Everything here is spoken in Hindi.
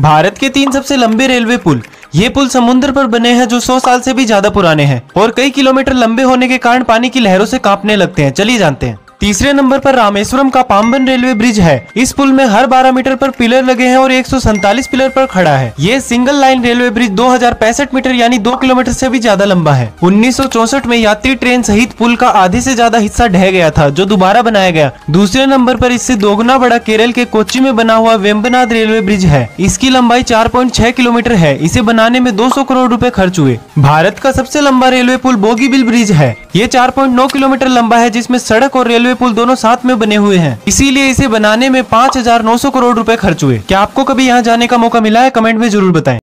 भारत के तीन सबसे लंबे रेलवे पुल, ये पुल समुद्र पर बने हैं जो 100 साल से भी ज़्यादा पुराने हैं और कई किलोमीटर लंबे होने के कारण पानी की लहरों से कांपने लगते हैं। चलिए जानते हैं। तीसरे नंबर पर रामेश्वरम का पाम्बन रेलवे ब्रिज है। इस पुल में हर 12 मीटर पर पिलर लगे हैं और एक सौ सैंतालीस पिलर पर खड़ा है। ये सिंगल लाइन रेलवे ब्रिज दो मीटर यानी दो किलोमीटर से भी ज़्यादा लंबा है। उन्नीस में यात्री ट्रेन सहित पुल का आधे से ज़्यादा हिस्सा ढह गया था, जो दोबारा बनाया गया। दूसरे नंबर पर इससे दोगुना बड़ा केरल के कोच्चि में बना हुआ वेम्बनाथ रेलवे ब्रिज है। इसकी लंबाई चार किलोमीटर है। इसे बनाने में दो सौ करोड़ रूपए खर्च हुए। भारत का सबसे लंबा रेलवे पुल बोगीबिल ब्रिज है। ये 4.9 किलोमीटर लंबा है, जिसमें सड़क और रेलवे पुल दोनों साथ में बने हुए हैं। इसीलिए इसे बनाने में पाँच हज़ार नौ सौ करोड़ रुपए खर्च हुए। क्या आपको कभी यहाँ जाने का मौका मिला है? कमेंट में ज़रूर बताएँ।